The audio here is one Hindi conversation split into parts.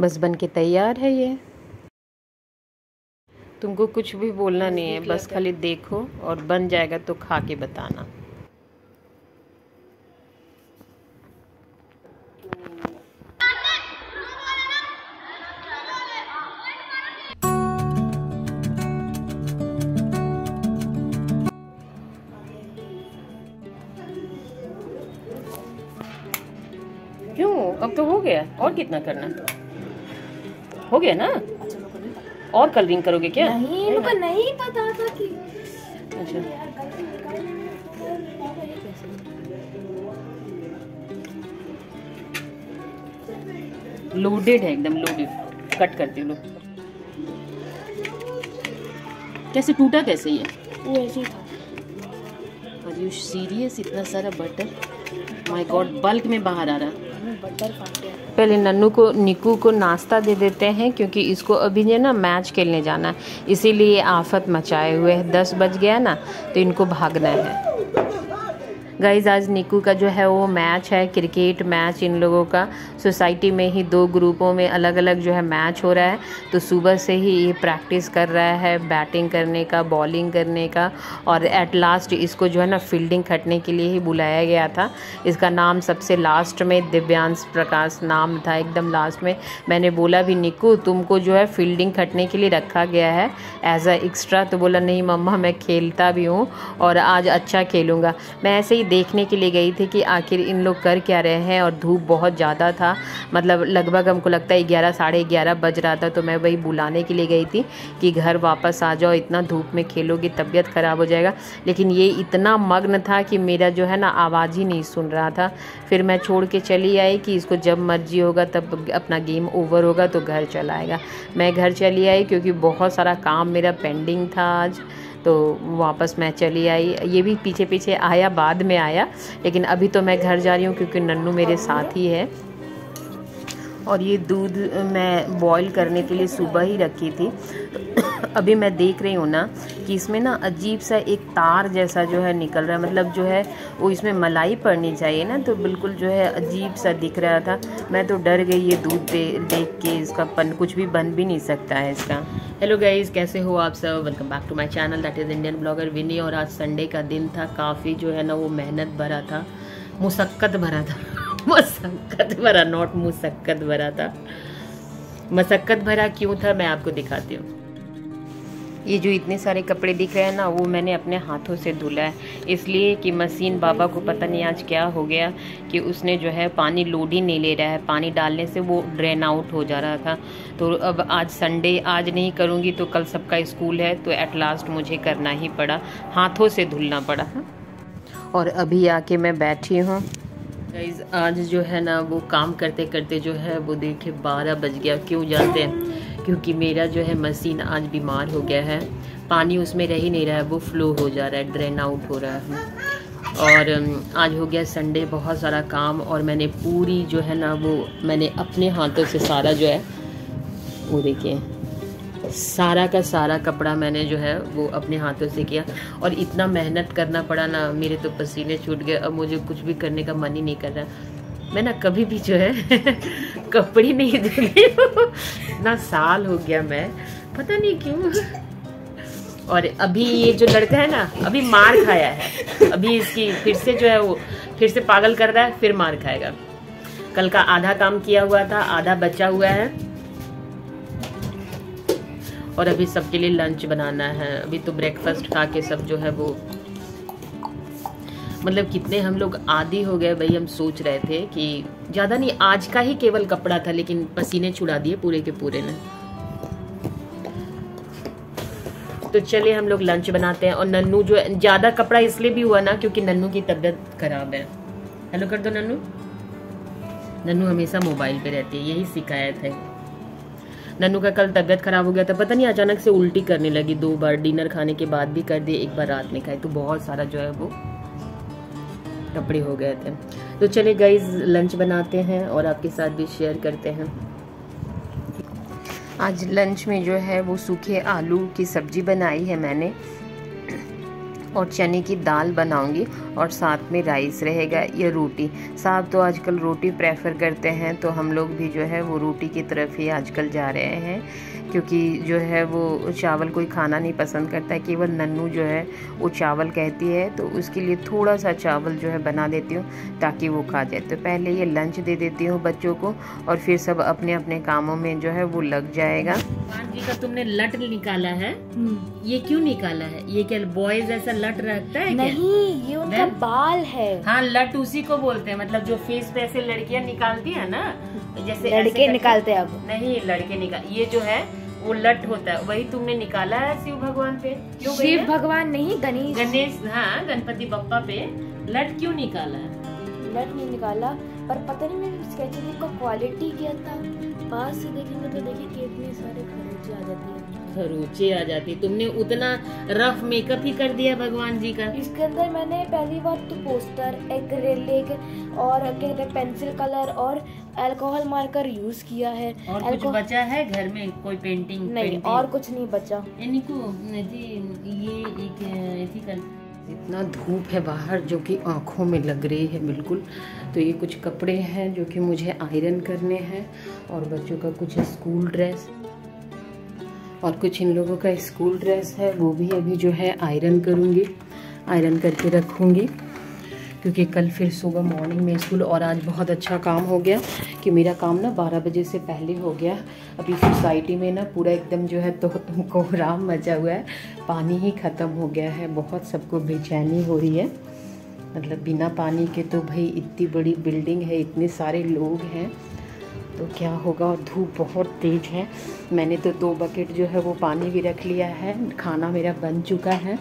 बस बन के तैयार है ये। तुमको कुछ भी बोलना नहीं है, बस खाली देखो और बन जाएगा तो खा के बताना। क्यों? अब तो हो गया। और कितना करना? हो गया ना? और कलरिंग करोगे क्या? नहीं इनको नहीं पता था कि अच्छा। लोडेड है एकदम लोडेड कट करती हूँ लो कैसे टूटा कैसे ये? वो ऐसे ही था। आर यू सीरियस इतना सारा बटर माय गॉड बल्क में बाहर आ रहा। पहले नन्नू को निकू को नाश्ता दे देते हैं, क्योंकि इसको अभी ना मैच खेलने जाना है। इसीलिए आफत मचाए हुए है। दस बज गया ना तो इनको भागना है। गाइज़ आज निकू का जो है वो मैच है क्रिकेट मैच इन लोगों का। सोसाइटी में ही दो ग्रुपों में अलग अलग जो है मैच हो रहा है। तो सुबह से ही ये प्रैक्टिस कर रहा है बैटिंग करने का बॉलिंग करने का। और एट लास्ट इसको जो है ना फील्डिंग खटने के लिए ही बुलाया गया था। इसका नाम सबसे लास्ट में दिव्यांश प्रकाश नाम था, एकदम लास्ट में। मैंने बोला भी निकू तुमको जो है फील्डिंग खटने के लिए रखा गया है। एज अ एक्स्ट्रा तो बोला, नहीं मम्मा, मैं खेलता भी हूँ और आज अच्छा खेलूँगा। मैं ऐसे ही देखने के लिए गई थी कि आखिर इन लोग कर क्या रहे हैं और धूप बहुत ज़्यादा था। मतलब लगभग हमको लगता है ग्यारह, साढ़े ग्यारह बज रहा था तो मैं वही बुलाने के लिए गई थी कि घर वापस आ जाओ, इतना धूप में खेलोगे, तबीयत ख़राब हो जाएगा। लेकिन ये इतना मग्न था कि मेरा जो है ना, आवाज़ ही नहीं सुन रहा था। फिर मैं छोड़ के चली आई कि इसको जब मर्ज़ी होगा, तब अपना गेम ओवर होगा तो घर चला आएगा। मैं घर चली आई क्योंकि बहुत सारा काम मेरा पेंडिंग था आज। तो वापस मैं चली आई। ये भी पीछे पीछे आया, बाद में आया, लेकिन अभी तो मैं घर जा रही हूँ क्योंकि नन्नू मेरे साथ ही है। और ये दूध मैं बॉईल करने के लिए सुबह ही रखी थी। अभी मैं देख रही हूँ ना कि इसमें ना अजीब सा एक तार जैसा जो है निकल रहा है। मतलब जो है वो इसमें मलाई पड़नी चाहिए ना तो बिल्कुल जो है अजीब सा दिख रहा था। मैं तो डर गई ये दूध दे देख के, इसका पन, कुछ भी बन भी नहीं सकता है इसका। हेलो गाइज़ कैसे हो आप सब? Welcome back to my channel that is Indian blogger Vini और आज संडे का दिन था। काफ़ी जो है ना वो मेहनत भरा था मुशक्क़त भरा था। मशक्क़त भरा नॉट मुशक्क़त भरा था। मशक्क़त भरा क्यों था, मैं आपको दिखाती हूँ। ये जो इतने सारे कपड़े दिख रहे हैं ना, वो मैंने अपने हाथों से धुला है। इसलिए कि मशीन बाबा को पता नहीं आज क्या हो गया कि उसने जो है पानी लोड ही नहीं ले रहा है। पानी डालने से वो ड्रेन आउट हो जा रहा था। तो अब आज संडे आज नहीं करूँगी तो कल सबका स्कूल है तो एट लास्ट मुझे करना ही पड़ा। हाथों से धुलना पड़ा। और अभी आके मैं बैठी हूँ। गाइज़ आज जो है ना वो काम करते करते जो है वो देखे बारह बज गया। क्यों जानते हैं? क्योंकि मेरा जो है मशीन आज बीमार हो गया है। पानी उसमें रह ही नहीं रहा है, वो फ्लो हो जा रहा है ड्रेन आउट हो रहा है। और आज हो गया संडे बहुत सारा काम और मैंने पूरी जो है ना वो मैंने अपने हाथों से सारा जो है वो देखिए सारा का सारा कपड़ा मैंने जो है वो अपने हाथों से किया और इतना मेहनत करना पड़ा ना, मेरे तो पसीने छूट गए। अब मुझे कुछ भी करने का मन ही नहीं कर रहा। मैं ना कभी भी जो है कपड़े नहीं धुली इतना साल हो गया मैं, पता नहीं क्यों। और अभी ये जो लड़का है ना, अभी मार खाया है। अभी इसकी फिर से जो है वो, फिर से पागल कर रहा है, फिर मार खाएगा। कल का आधा काम किया हुआ था, आधा बचा हुआ है। और अभी सबके लिए लंच बनाना है। अभी तो ब्रेकफास्ट खा के सब जो है वो मतलब कितने हम लोग आदि हो गए भाई, हम सोच रहे थे कि ज़्यादा नहीं, आज का ही केवल कपड़ा था, लेकिन पसीने छुड़ा दिए पूरे के पूरे ने। तो चलिए हम लोग लंच बनाते हैं और नन्नू जो ज़्यादा कपड़ा इसलिए भी हुआ ना क्योंकि नन्नू की तबीयत खराब है। हेलो कर दो नन्नू। नन्नू हमेशा मोबाइल पे रहती है, यही शिकायत है। नन्नू का कल तबियत खराब हो गया था। पता नहीं अचानक से उल्टी करने लगी। दो बार डिनर खाने के बाद भी कर दिए, एक बार रात में खाई तो बहुत सारा जो है वो कपड़े हो गए थे। तो चले गई लंच बनाते हैं और आपके साथ भी शेयर करते हैं। आज लंच में जो है वो सूखे आलू की सब्ज़ी बनाई है मैंने। और चने की दाल बनाऊँगी और साथ में राइस रहेगा या रोटी। साहब तो आजकल रोटी प्रेफर करते हैं तो हम लोग भी जो है वो रोटी की तरफ़ ही आजकल जा रहे हैं क्योंकि जो है वो चावल कोई खाना नहीं पसंद करता है। केवल नन्नू जो है वो चावल कहती है तो उसके लिए थोड़ा सा चावल जो है बना देती हूँ ताकि वो खा जाए। तो पहले ये लंच दे देती हूँ बच्चों को और फिर सब अपने अपने कामों में जो है वो लग जाएगा। भगवान जी का तुमने लट निकाला है। हम्म। ये क्यों निकाला है? ये क्या बॉयज़ ऐसा लट रखता है क्या? नहीं ये उनका Then? बाल है। हाँ लट उसी को बोलते हैं। मतलब जो फेस पे ऐसे लड़कियाँ निकालती है ना जैसे लड़के निकालते हैं अब। नहीं लड़के निकाल ये जो है वो लट होता है। वही तुमने निकाला है शिव भगवान पे? क्यों शिव भगवान नहीं गणेश। गणेश हाँ गणपति बप्पा पे लट क्यों निकाला है? लट नहीं निकाला पर पता नहीं मेरे स्केच का क्वालिटी क्या था। पास से देखेंगे तो देखिए कितने सारे खरोचे आ जाते हैं। खरोचे आ जाती। तुमने उतना रफ मेकअप ही कर दिया भगवान जी का। इसके अंदर मैंने पहली बार तो पोस्टर एक्रेलिक और क्या कहते हैं पेंसिल कलर और अल्कोहल मार्कर यूज़ किया है। और कुछ बचा है घर में? कोई पेंटिंग नहीं पेंटिंग? और कुछ नहीं बचा। जी ये एक एथी कर इतना धूप है बाहर जो कि आँखों में लग रही है बिल्कुल। तो ये कुछ कपड़े हैं जो कि मुझे आयरन करने हैं और बच्चों का कुछ स्कूल ड्रेस और कुछ इन लोगों का स्कूल ड्रेस है, वो भी अभी जो है आयरन करूँगी, आयरन करके रखूँगी, क्योंकि कल फिर सुबह मॉर्निंग में स्कूल और आज बहुत अच्छा काम हो गया कि मेरा काम ना 12 बजे से पहले हो गया। अभी सोसाइटी में ना पूरा एकदम जो है तो कोहराम मचा हुआ है, पानी ही ख़त्म हो गया है, बहुत सबको बेचैनी हो रही है। मतलब बिना पानी के तो भाई इतनी बड़ी बिल्डिंग है, इतने सारे लोग हैं। तो क्या होगा? और धूप बहुत तेज़ है। मैंने तो दो बकेट जो है वो पानी भी रख लिया है। खाना मेरा बन चुका है।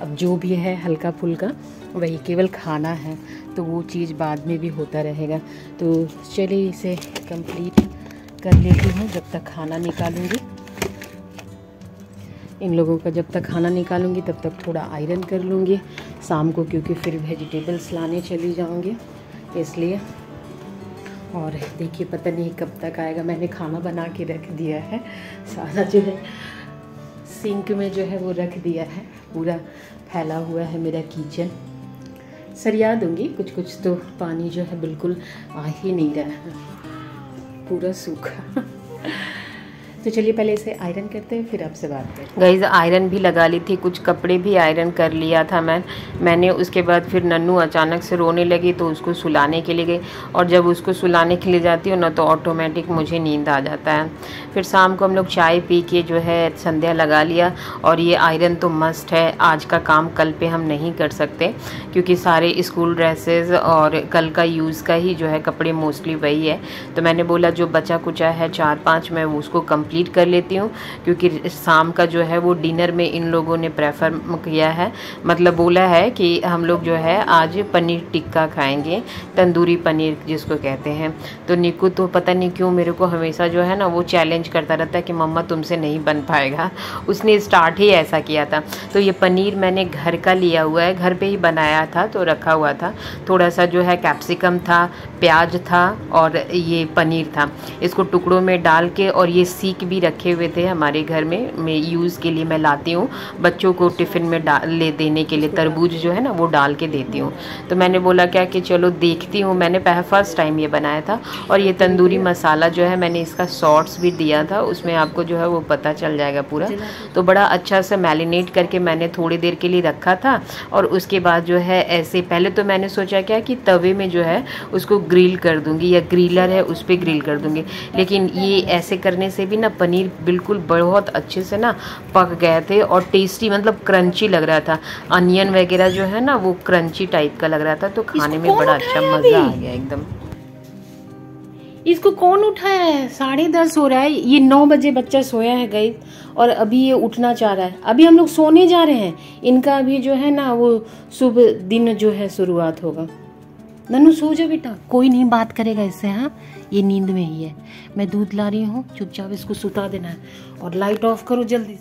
अब जो भी है हल्का फुल्का वही केवल खाना है। तो वो चीज़ बाद में भी होता रहेगा। तो चलिए इसे कंप्लीट कर लेती हूँ जब तक खाना निकालूँगी। इन लोगों का जब तक खाना निकालूँगी, तब तक थोड़ा आयरन कर लूँगी। शाम को क्योंकि फिर वेजिटेबल्स लाने चली जाऊँगी। इसलिए और देखिए, पता नहीं कब तक आएगा। मैंने खाना बना के रख दिया है। सारा जो है सिंक में जो है वो रख दिया है। पूरा फैला हुआ है मेरा किचन सरिया दूँगी कुछ कुछ तो पानी जो है बिल्कुल आ ही नहीं रहा। पूरा सूखा। तो चलिए पहले इसे आयरन करते हैं, फिर आपसे बात करते हैं। गईज आयरन भी लगा ली थी, कुछ कपड़े भी आयरन कर लिया था मैं। मैंने उसके बाद फिर नन्नू अचानक से रोने लगी तो उसको सुलाने के लिए गई। और जब उसको सुलाने के लिए जाती हूँ ना तो ऑटोमेटिक मुझे नींद आ जाता है। फिर शाम को हम लोग चाय पी के जो है संध्या लगा लिया। और ये आयरन तो मस्ट है, आज का काम कल पे हम नहीं कर सकते, क्योंकि सारे स्कूल ड्रेसेस और कल का यूज़ का ही जो है कपड़े मोस्टली वही है। तो मैंने बोला, जो बचा कुचा है, चार पाँच, मैं उसको उसको कंप्लीट कर लेती हूँ, क्योंकि शाम का जो है वो डिनर में इन लोगों ने प्रेफर किया है। मतलब बोला है कि हम लोग जो है आज पनीर टिक्का खाएँगे, तंदूरी पनीर जिसको कहते हैं। तो निकू तो पता नहीं क्यों मेरे को हमेशा जो है ना वो चैलेंज करता रहता है कि मम्मा तुमसे नहीं बन पाएगा। उसने स्टार्ट ही ऐसा किया था। तो ये पनीर मैंने घर का लिया हुआ है, घर पे ही बनाया था तो रखा हुआ था। थोड़ा सा जो है कैप्सिकम था, प्याज था और ये पनीर था। इसको टुकड़ों में डाल के और ये सीख भी रखे हुए थे हमारे घर में। मैं यूज़ के लिए मैं लाती हूँ। बच्चों को टिफ़िन में डाल ले देने के लिए तरबूज जो है ना, वो डाल के देती हूँ। तो मैंने बोला क्या कि चलो देखती हूँ। मैंने पह फ़र्स्ट टाइम ये बनाया था और ये तंदूरी मसाला जो है, मैंने इसका शॉर्ट्स भी दिया था। उसमें आपको जो है, वो पता चल जाएगा पूरा। तो बड़ा अच्छा सा मैरिनेट करके मैंने थोड़ी देर के लिए रखा था और उसके बाद जो है, ऐसे पहले तो मैंने सोचा क्या कि तवे में जो है, उसको ग्रिल कर दूँगी या ग्रिलर है, उस पर ग्रिल कर दूँगी। लेकिन ये ऐसे करने से भी ना पनीर बिल्कुल बहुत अच्छे से ना पक गए थे और टेस्टी मतलब क्रंची लग रहा था। अनियन वगैरह जो है ना वो क्रंची टाइप का लग रहा था तो खाने में बड़ा अच्छा मज़ा आ गया एकदम। इसको कौन उठाया है? साढ़े दस हो रहा है। ये नौ बजे बच्चा सोया है गई और अभी ये उठना चाह रहा है। अभी हम लोग सोने जा रहे हैं। इनका अभी जो है ना वो शुभ दिन जो है शुरुआत होगा। ननू सो जा बेटा, कोई नहीं बात करेगा इससे हाँ? ये नींद में ही है। मैं दूध ला रही हूँ, चुपचाप इसको सुता देना है। और लाइट ऑफ़ करो जल्दी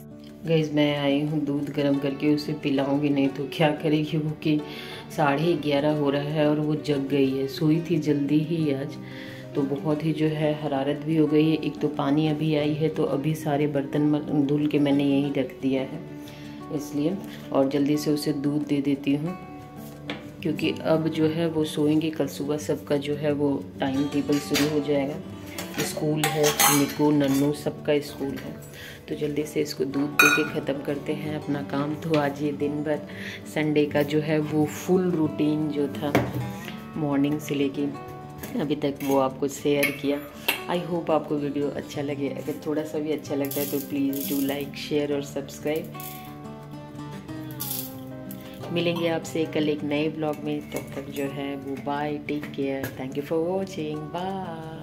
गैस मैं आई हूँ दूध गर्म करके, उसे पिलाऊँगी नहीं तो क्या करेगी वो कि साढ़े ग्यारह हो रहा है और वो जग गई है। सोई थी जल्दी ही आज। तो बहुत ही जो है हरारत भी हो गई है। एक तो पानी अभी आई है तो अभी सारे बर्तन धुल के मैंने यहीं रख दिया है, इसलिए। और जल्दी से उसे दूध दे देती हूँ। क्योंकि अब जो है वो सोएँगे, कल सुबह सबका जो है वो टाइम टेबल शुरू हो जाएगा। स्कूल है, निकू, नन्नू सबका स्कूल है। तो जल्दी से इसको दूध दे के ख़त्म करते हैं अपना काम। तो आज ये दिन भर संडे का जो है वो फुल रूटीन जो था मॉर्निंग से लेके अभी तक वो आपको शेयर किया। आई होप आपको वीडियो अच्छा लगे। अगर थोड़ा सा भी अच्छा लगता है तो प्लीज़ डू लाइक शेयर और सब्सक्राइब मिलेंगे आपसे कल एक नए ब्लॉग में। तब तक जो है, वो bye take care thank you for watching bye